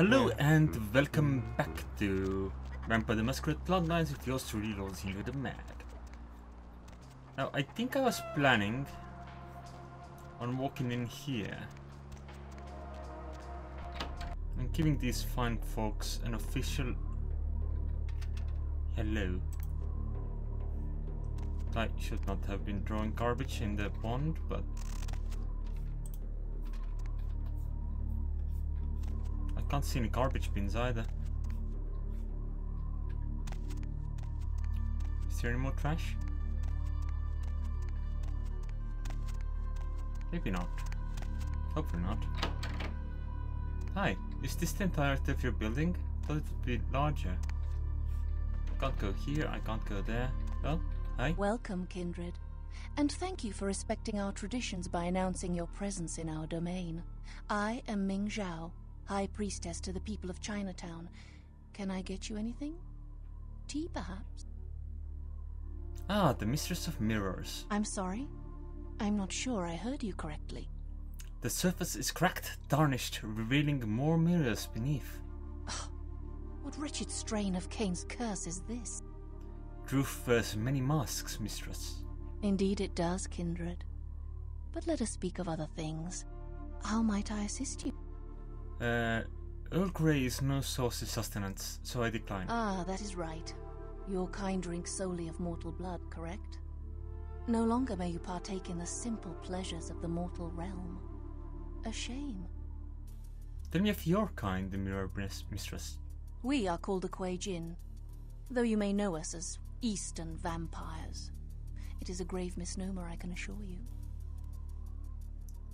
Hello and mm, welcome mm. back to Vampire the Masquerade Bloodlines with yours truly, Lord Into the Mad. Now, I think I was planning on walking in here and giving these fine folks an official hello. I should not have been drawing garbage in the pond, but can't see any garbage bins either. Is there any more trash? Maybe not. Hopefully not. Hi, is this the entirety of your building? Thought it would be larger. Can't go here, I can't go there. Well, hi. Welcome, kindred. And thank you for respecting our traditions by announcing your presence in our domain. I am Ming Xiao, High Priestess to the people of Chinatown. Can I get you anything? Tea, perhaps? Ah, the Mistress of Mirrors. I'm sorry? I'm not sure I heard you correctly. The surface is cracked, tarnished, revealing more mirrors beneath. What wretched strain of Cain's curse is this? Truth wears many masks, Mistress. Indeed it does, kindred. But let us speak of other things. How might I assist you? Uh, Earl Grey is no source of sustenance, so I decline. Ah, that is right. Your kind drinks solely of mortal blood, correct? No longer may you partake in the simple pleasures of the mortal realm. A shame. Tell me of your kind, the Mirror Mistress. We are called the Kuei Jin, though you may know us as Eastern vampires. It is a grave misnomer, I can assure you.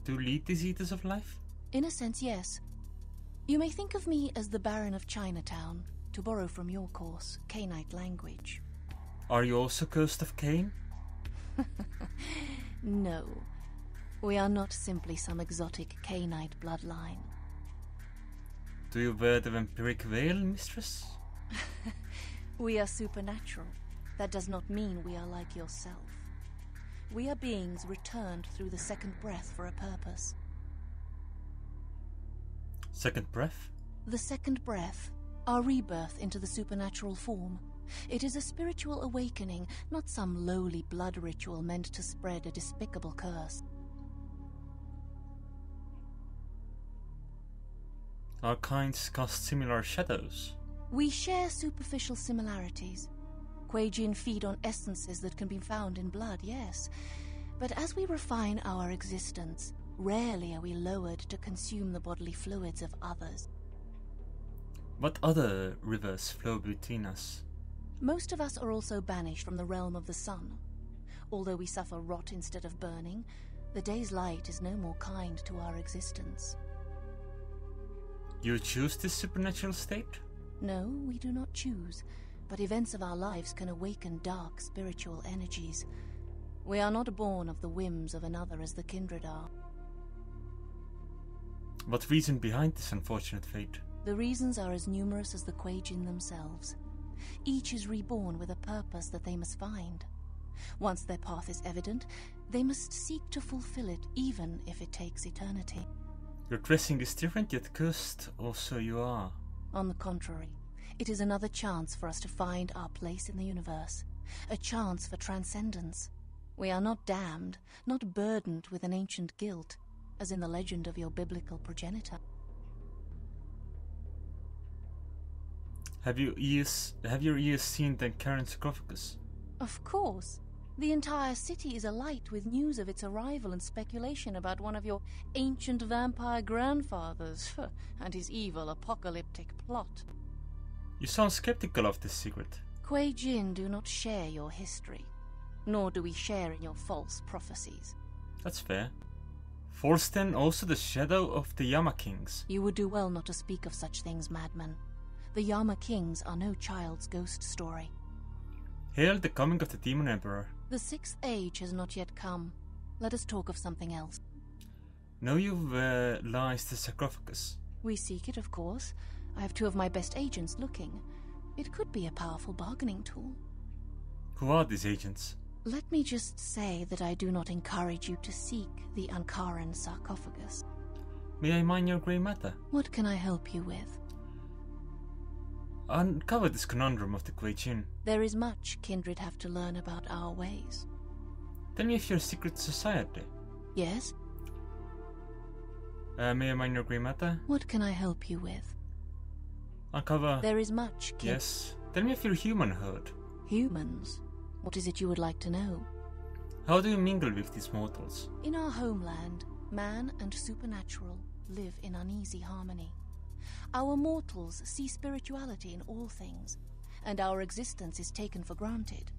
To lead these Eaters of Life? In a sense, yes. You may think of me as the Baron of Chinatown, to borrow from your coarse, Cainite language. Are you also cursed of Cain? No, we are not simply some exotic Cainite bloodline. Do you wear the vampiric veil, Mistress? We are supernatural. That does not mean we are like yourself. We are beings returned through the second breath for a purpose. Second breath? The second breath, our rebirth into the supernatural form. It is a spiritual awakening, not some lowly blood ritual meant to spread a despicable curse. Our kinds cast similar shadows. We share superficial similarities. Kuei-jin feed on essences that can be found in blood, yes. But as we refine our existence, rarely are we lowered to consume the bodily fluids of others. What other rivers flow between us? Most of us are also banished from the realm of the sun. Although we suffer rot instead of burning, the day's light is no more kind to our existence. You choose this supernatural state? No, we do not choose, but events of our lives can awaken dark spiritual energies. We are not born of the whims of another as the kindred are. What reason behind this unfortunate fate? The reasons are as numerous as the Kuei-jin themselves. Each is reborn with a purpose that they must find. Once their path is evident, they must seek to fulfill it even if it takes eternity. Your dressing is different yet cursed, or so you are. On the contrary, it is another chance for us to find our place in the universe, a chance for transcendence. We are not damned, not burdened with an ancient guilt, as in the legend of your biblical progenitor. Have you ears have your ears seen the current sarcophagus? Of course. The entire city is alight with news of its arrival and speculation about one of your ancient vampire grandfathers and his evil apocalyptic plot. You sound skeptical of this secret. Kuei Jin do not share your history, nor do we share in your false prophecies. That's fair. False then also the shadow of the Yama Kings. You would do well not to speak of such things, madman. The Yama Kings are no child's ghost story. Hail the coming of the Demon Emperor. The sixth age has not yet come. Let us talk of something else. Know you where lies the sarcophagus? We seek it, of course. I have two of my best agents looking. It could be a powerful bargaining tool. Who are these agents? Let me just say that I do not encourage you to seek the Ankaran sarcophagus. May I mind your grey matter? What can I help you with? uncover this conundrum of the Kuei Jin. There is much kindred have to learn about our ways. Tell me if you're a secret society. Yes? Uh, may I mind your grey matter? What can I help you with? Uncover. There is much Yes. Tell me if you're human herd. Humans. What is it you would like to know? How do you mingle with these mortals? In our homeland, man and supernatural live in uneasy harmony. Our mortals see spirituality in all things, and our existence is taken for granted.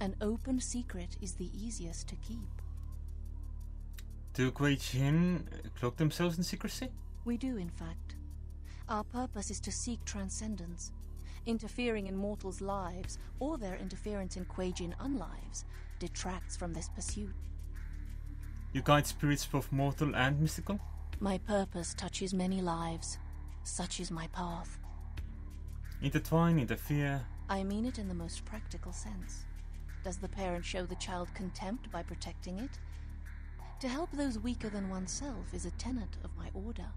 An open secret is the easiest to keep. Do Kuei Jin cloak themselves in secrecy? We do, in fact. Our purpose is to seek transcendence. Interfering in mortals' lives, or their interference in Kuei-Jin unlives, detracts from this pursuit. You guide spirits both mortal and mystical? My purpose touches many lives. Such is my path. Intertwine, interfere. I mean it in the most practical sense. Does the parent show the child contempt by protecting it? To help those weaker than oneself is a tenet of my order.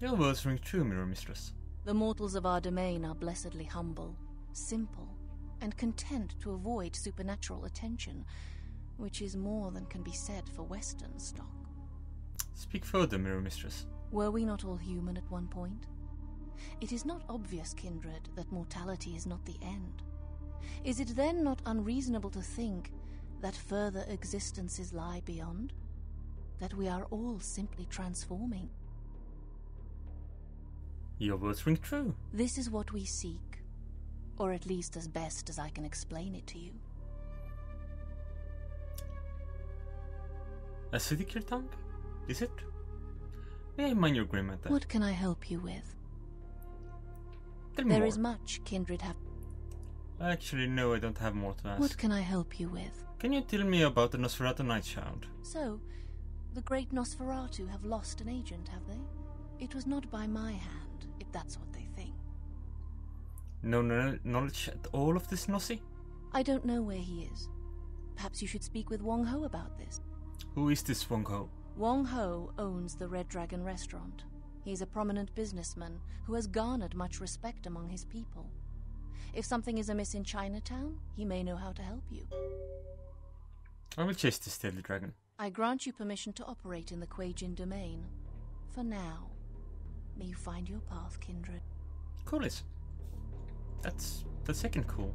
Your words ring true, Mirror Mistress. The mortals of our domain are blessedly humble, simple, and content to avoid supernatural attention, which is more than can be said for Western stock. Speak further, Mirror Mistress. Were we not all human at one point? It is not obvious, kindred, that mortality is not the end. Is it then not unreasonable to think that further existences lie beyond? That we are all simply transforming? Your words ring true. This is what we seek, or at least as best as I can explain it to you. Acidic your tongue? Is it? May I mind your grey matter? What can I help you with? Tell me There is much kindred have. Actually, no, I don't have more to ask. What can I help you with? Can you tell me about the Nosferatu Nightchild? So, the great Nosferatu have lost an agent, have they? It was not by my hand, that's what they think. No kno- knowledge at all of this Nossi? I don't know where he is. Perhaps you should speak with Wong Ho about this. Who is this Wong Ho? Wong Ho owns the Red Dragon restaurant. He's a prominent businessman who has garnered much respect among his people. If something is amiss in Chinatown, he may know how to help you. I will chase this deadly dragon. I grant you permission to operate in the Kuei-Jin domain. For now. May you find your path, kindred. Cool is. That's the second cool.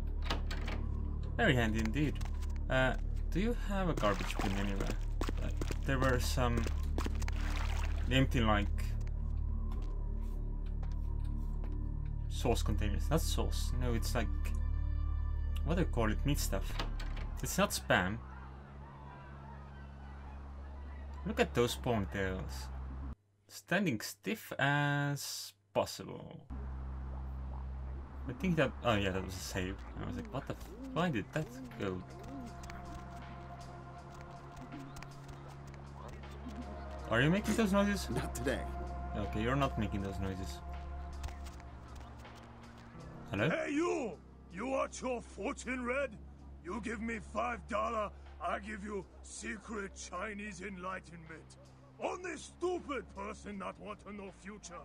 Very handy indeed. Uh, do you have a garbage bin anywhere? Uh, there were some empty like sauce containers. Not sauce. No, it's like what do you call it? Meat stuff. It's not spam. Look at those ponytails. Standing stiff as possible. I think that. Oh yeah, that was a save. I was like, what the? F- why did that go? Are you making those noises? Not today. Okay, you're not making those noises. Hello? Hey, you! You want your fortune read? You give me five dollar, I give you secret Chinese enlightenment. Only stupid person not want to know future.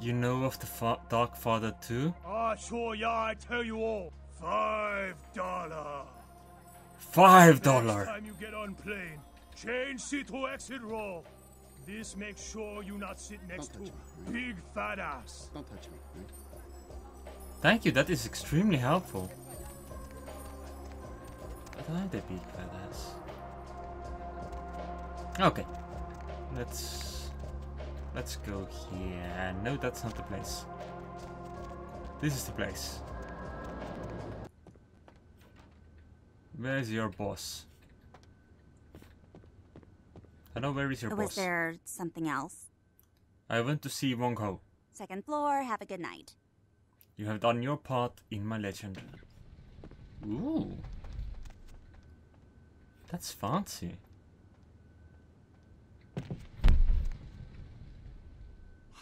You know of the fa- Dark Father too? Ah, sure, yeah, I tell you all. Five dollar. Five Next time you get on plane, change seat to exit row. This makes sure you not sit next Don't to touch big fat ass. Don't touch me. right? Thank you. That is extremely helpful. I don't have the big badass. Okay, let's let's go here. No, that's not the place. This is the place. Where's your boss? I know where is your Or boss? was there something else? I went to see Wong Ho. Second floor, have a good night. You have done your part in my legend. Ooh. That's fancy.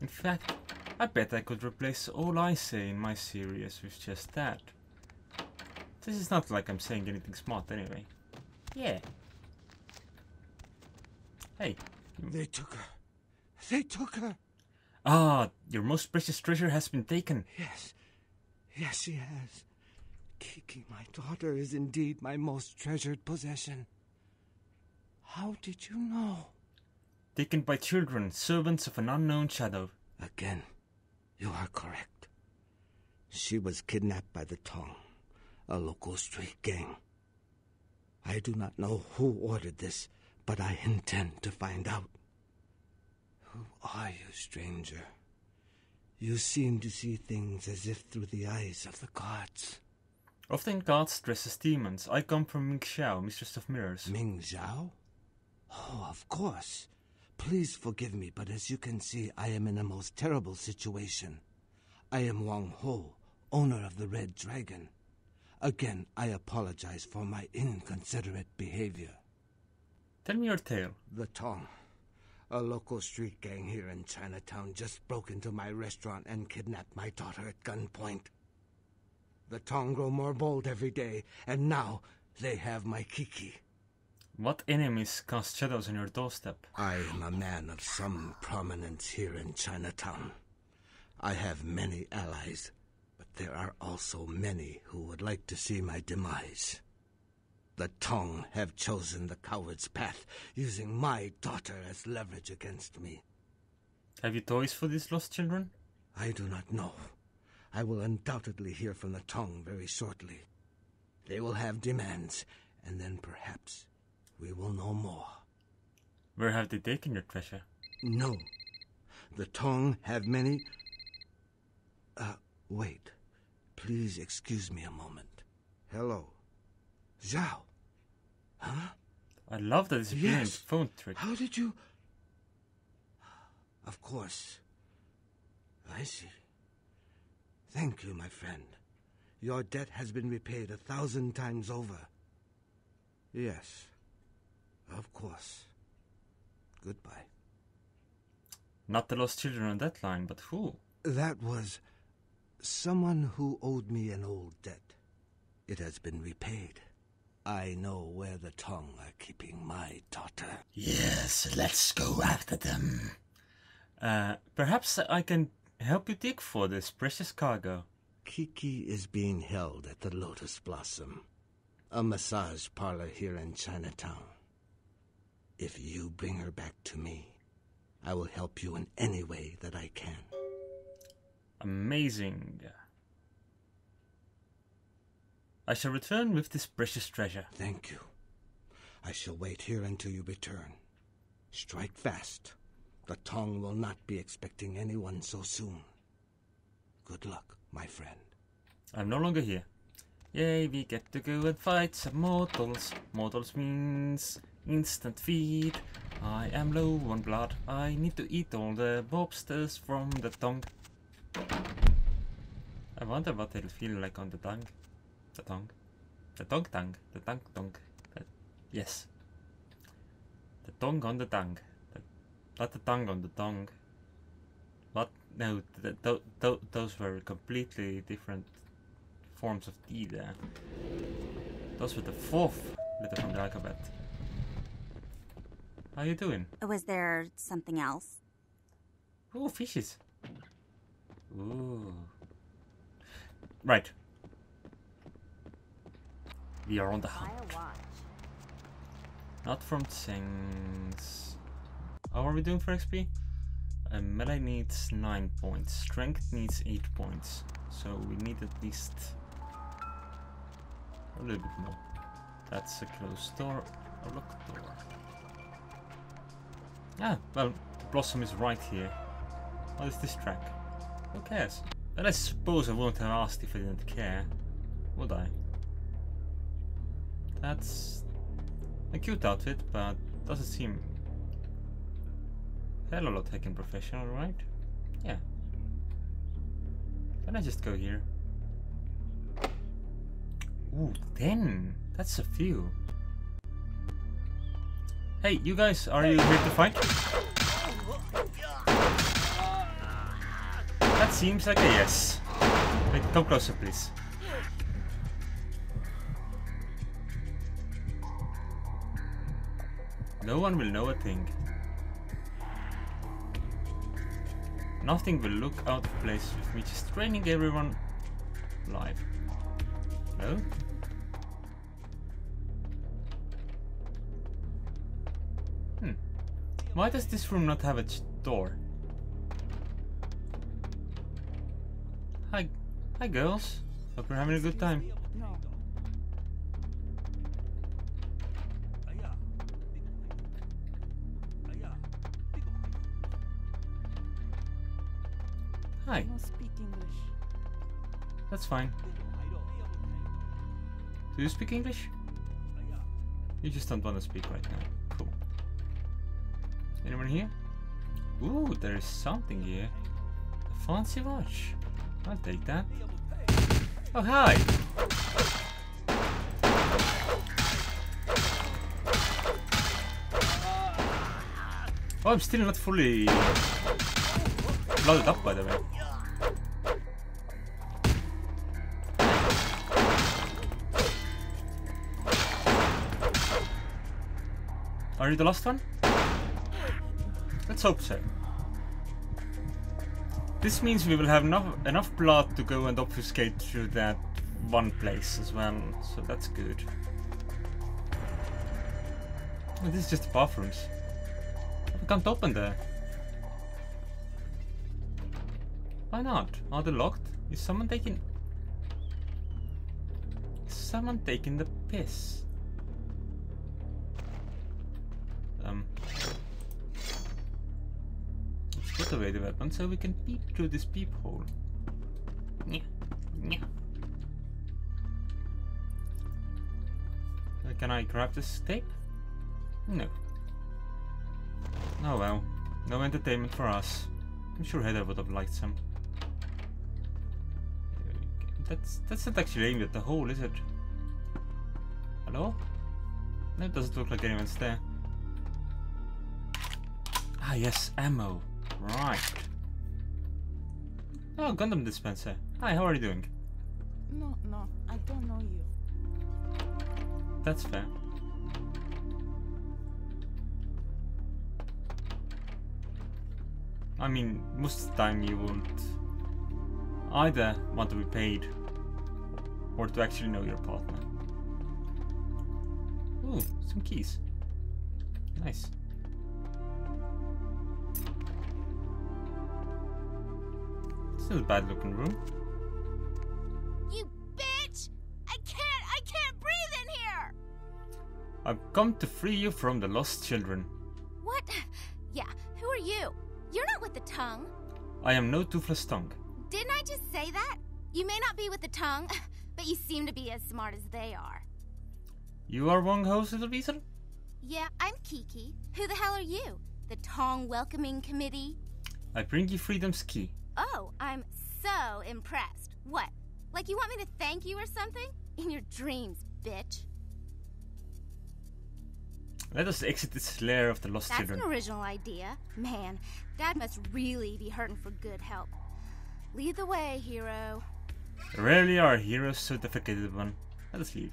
In fact, I bet I could replace all I say in my series with just that. This is not like I'm saying anything smart anyway. Yeah. Hey. They took her. They took her. Ah, your most precious treasure has been taken. Yes. Yes, she has. Kiki, my daughter, is indeed my most treasured possession. How did you know? Taken by children, servants of an unknown shadow. Again, you are correct. She was kidnapped by the Tong, a local street gang. I do not know who ordered this, but I intend to find out. Who are you, stranger? You seem to see things as if through the eyes of the gods. Often gods dress as demons. I come from Ming Xiao, Mistress of Mirrors. Ming Xiao? Oh, of course. Please forgive me, but as you can see, I am in a most terrible situation. I am Wong Ho, owner of the Red Dragon. Again, I apologize for my inconsiderate behavior. Tell me your tale. The Tong, a local street gang here in Chinatown, just broke into my restaurant and kidnapped my daughter at gunpoint. The Tong grow more bold every day, and now they have my Kiki. What enemies cast shadows on your doorstep? I am a man of some prominence here in Chinatown. I have many allies, but there are also many who would like to see my demise. The Tong have chosen the coward's path, using my daughter as leverage against me. Have you toys for these lost children? I do not know. I will undoubtedly hear from the Tong very shortly. They will have demands, and then perhaps we will know more. Where have they taken your treasure? No. The Tong have many. Uh, wait. Please excuse me a moment. Hello. Zhao. Huh? I love that it's Yes. phone trick. How did you. Of course. I see. Thank you, my friend. Your debt has been repaid a thousand times over. Yes. Of course. Goodbye. Not the lost children on that line, but who? That was someone who owed me an old debt. It has been repaid. I know where the Tong are keeping my daughter. Yes, let's go after them. Uh, perhaps I can help you dig for this precious cargo. Kiki is being held at the Lotus Blossom, a massage parlor here in Chinatown. If you bring her back to me, I will help you in any way that I can. Amazing. I shall return with this precious treasure. Thank you. I shall wait here until you return. Strike fast. The Tong will not be expecting anyone so soon. Good luck, my friend. I'm no longer here. Yay, we get to go and fight some mortals. Mortals means instant feed. I am low on blood. I need to eat all the lobsters from the tongue. I wonder what it'll feel like on the tongue. The tongue. The tongue tongue. The tongue tongue. Uh, the- yes. The tongue on the tongue. The, not the tongue on the tongue. What? No, th- th- th- those were completely different forms of D there. Those were the fourth letter from the alphabet. How are you doing? Was there something else? Oh, fishes. Ooh. Right. We are on the hunt. Not from things. How are we doing for XP? Uh, melee needs 9 points. Strength needs 8 points. So we need at least a little bit more. That's a closed door. A locked door. Ah, well, the blossom is right here. What is this track? Who cares? And I suppose I wouldn't have asked if I didn't care. Would I? That's a cute outfit, but doesn't seem hell a lot taken professional, right? Yeah. Can I just go here? Ooh, 10. That's a few. Hey, you guys, are you here to fight? That seems like a yes. Wait, come closer, please. No one will know a thing. Nothing will look out of place with me just training everyone live. No? Why does this room not have a door? Hi, hi girls. Hope you're having a good time. No. Hi, I don't speak English. that's fine. Do you speak English? You just don't want to speak right now. Anyone here? Ooh, there is something here. A fancy watch. I'll take that. Oh, hi! Oh, I'm still not fully loaded up, by the way. Are you the last one? Hope so. This means we will have enough, enough blood to go and obfuscate through that one place as well, so that's good. Oh, this is just the bathrooms. I can't open there. Why not? Are they locked? Is someone taking... Is someone taking the piss? Away the weapon so we can peep through this peephole. Nya, nya. Uh, Can I grab this tape? No. Oh well, no entertainment for us. I'm sure Heather would have liked some. That's that's not actually aimed at the hole, is it? Hello? No, it doesn't look like anyone's there. Ah yes, ammo. Right. Oh, condom dispenser. Hi, how are you doing? No, no, I don't know you. That's fair. I mean, most of the time you won't either want to be paid or to actually know your partner. Ooh, some keys. Nice. It's is a bad looking room. You bitch! I can't, I can't breathe in here! I've come to free you from the lost children. What? Yeah, who are you? You're not with the Tong. I am no toothless tongue. Didn't I just say that? You may not be with the Tong, but you seem to be as smart as they are. You are Wong Ho's little weasel? Yeah, I'm Kiki. Who the hell are you? The Tong Welcoming Committee? I bring you freedom's key. Oh, I'm so impressed. What? Like you want me to thank you or something? In your dreams, bitch. Let us exit this lair of the lost That's children. an original idea. Man, Dad must really be hurting for good help. Lead the way, hero. Rarely are heroes so defecated one. Let us leave.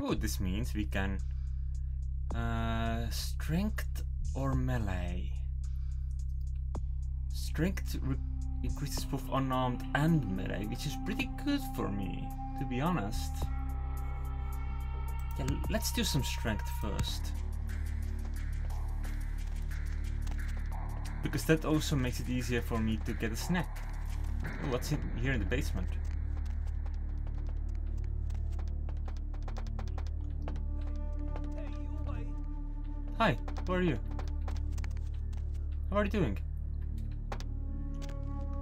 Oh, this means we can... Uh, strength or melee? Strength re- increases both unarmed and melee, which is pretty good for me, to be honest. Yeah, let's do some strength first. Because that also makes it easier for me to get a snack. Oh, what's in here in the basement? Hi, who are you? How are you doing?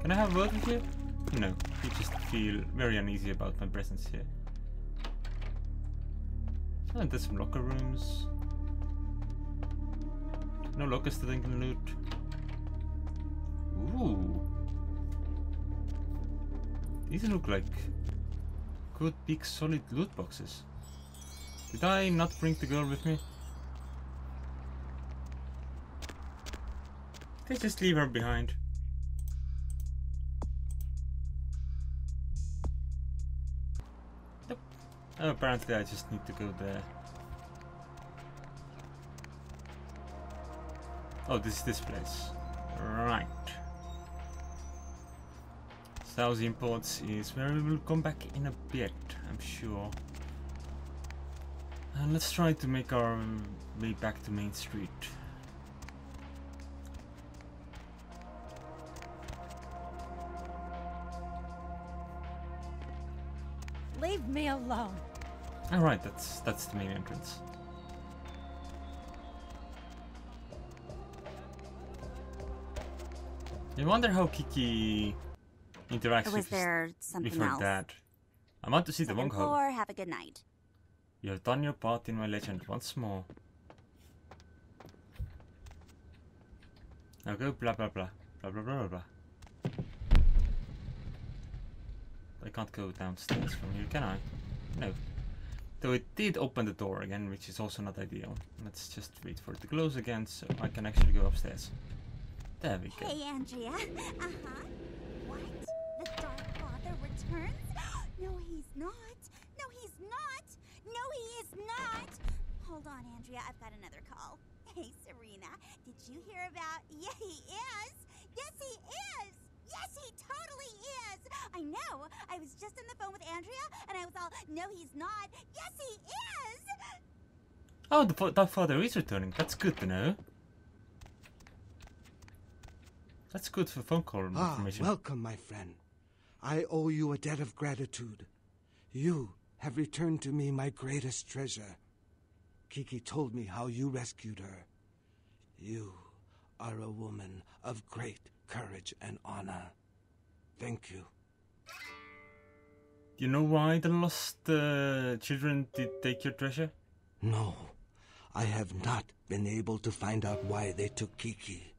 Can I have a word with you? No, you just feel very uneasy about my presence here. Oh, there's some locker rooms. No lockers that I can loot. Ooh. These look like good big solid loot boxes. Did I not bring the girl with me? I just leave her behind? Oh, apparently I just need to go there. Oh, this is this place. Right. South Imports is where we will come back in a bit, I'm sure. And let's try to make our way back to Main Street. Leave me alone. Alright, that's that's the main entrance. I wonder how Kiki interacts was with, there with something her else? dad. I want to see the Second Wong floor, have a good night. You have done your part in my legend once more. Now go blah blah blah. Blah blah blah blah blah. I can't go downstairs from here, can I? No. Though it did open the door again, which is also not ideal. Let's just wait for it to close again so I can actually go upstairs. There we go. Hey, Andrea. Uh huh. What? The Dark Father returns? No, he's not. No, he's not. No, he is not. Hold on, Andrea. I've got another call. Hey, Serena. Did you hear about? Yeah, he is. Yes, he is. Yes, he totally is. I know. I was just on the phone with Andrea, and I was all, no, he's not. Yes, he is. Oh, the fa- that father is returning. That's good to know. That's good for phone call Ah, information. welcome, my friend. I owe you a debt of gratitude. You have returned to me my greatest treasure. Kiki told me how you rescued her. You are a woman of great courage and honor. Thank you. Do you know why the lost uh, children did take your treasure? No, I have not been able to find out why they took Kiki.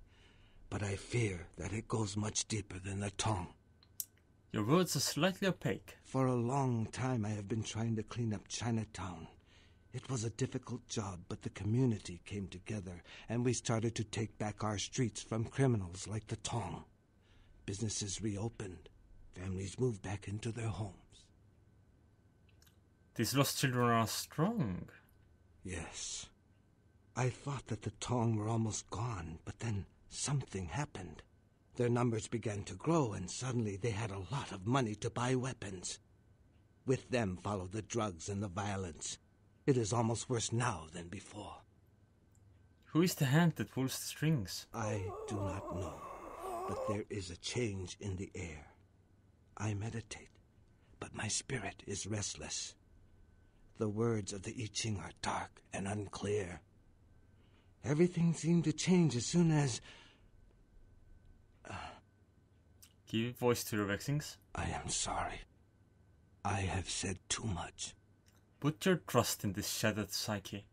But I fear that it goes much deeper than the Tong. Your words are slightly opaque. For a long time, I have been trying to clean up Chinatown. It was a difficult job, but the community came together and we started to take back our streets from criminals like the Tong. Businesses reopened, families moved back into their homes. These lost children are strong. Yes. I thought that the Tong were almost gone, but then something happened. Their numbers began to grow, and suddenly they had a lot of money to buy weapons. With them followed the drugs and the violence. It is almost worse now than before. Who is the hand that pulls the strings? I do not know, but there is a change in the air. I meditate, but my spirit is restless. The words of the I Ching are dark and unclear. Everything seemed to change as soon as uh, Give voice to your vexings. I am sorry. I have said too much. Put your trust in this shattered psyche.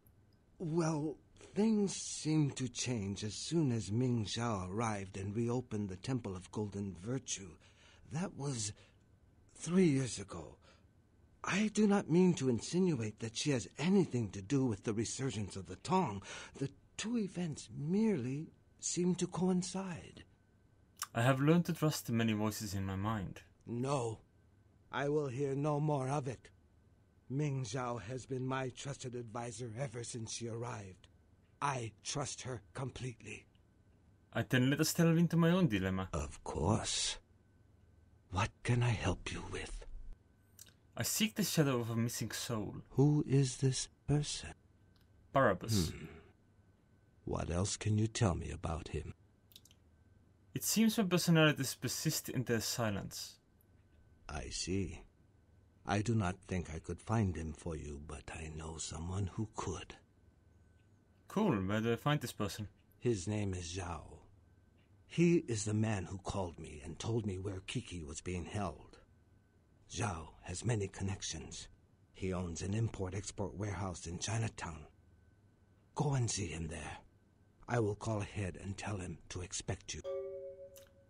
Well, things seemed to change as soon as Ming Xiao arrived and reopened the Temple of Golden Virtue. That was three years ago. I do not mean to insinuate that she has anything to do with the resurgence of the Tong. The two events merely seem to coincide. I have learned to trust the many voices in my mind. No, I will hear no more of it. Ming Xiao has been my trusted advisor ever since she arrived. I trust her completely. I then let us delve into my own dilemma. Of course. What can I help you with? I seek the shadow of a missing soul. Who is this person? Barabbas. Hmm. What else can you tell me about him? It seems my personalities persist in their silence. I see. I do not think I could find him for you, but I know someone who could. Cool, where do I find this person? His name is Zhao. He is the man who called me and told me where Kiki was being held. Zhao has many connections. He owns an import export warehouse in Chinatown. Go and see him there. I will call ahead and tell him to expect you.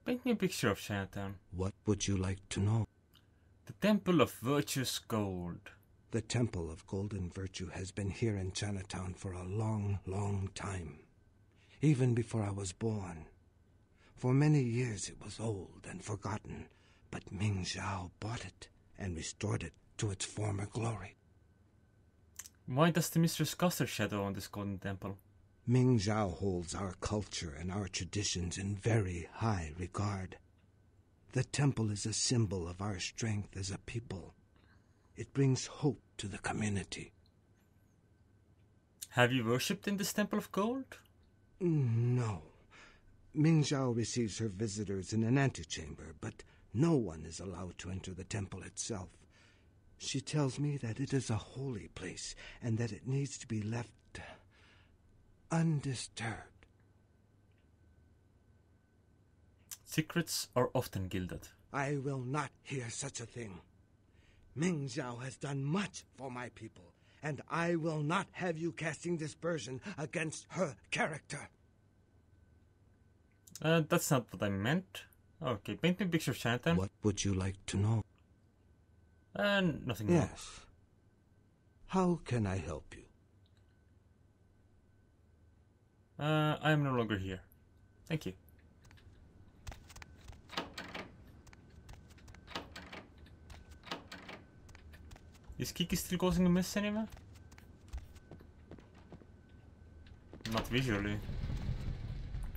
Paint me a picture of Chinatown. What would you like to know? The Temple of Virtuous Gold. The Temple of Golden Virtue has been here in Chinatown for a long, long time. Even before I was born. For many years it was old and forgotten, but Ming Xiao bought it and restored it to its former glory. Why does the Mistress cast her shadow on this golden temple? Ming Xiao holds our culture and our traditions in very high regard. The temple is a symbol of our strength as a people. It brings hope to the community. Have you worshipped in this Temple of Gold? No. Ming Xiao receives her visitors in an antechamber, but no one is allowed to enter the temple itself. She tells me that it is a holy place and that it needs to be left undisturbed. Secrets are often gilded. I will not hear such a thing. Ming Xiao has done much for my people, and I will not have you casting dispersion against her character. Uh, that's not what I meant. Okay, paint me a picture of Chinatown. What would you like to know? Uh, nothing more. Yes. How can I help you? Uh, I am no longer here. Thank you. Is Kiki still causing a mess anywhere? Not visually.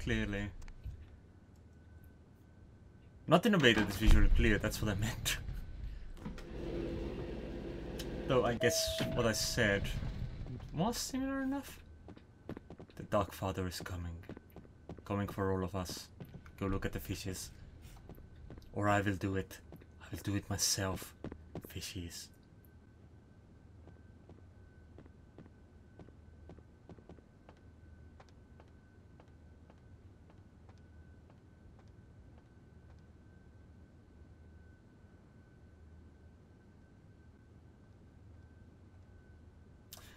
Clearly. Not in a way that is visually clear, that's what I meant. Though I guess what I said was similar enough. The Dark Father is coming. Coming for all of us. Go look at the fishes. Or I will do it. I will do it myself. Fishies.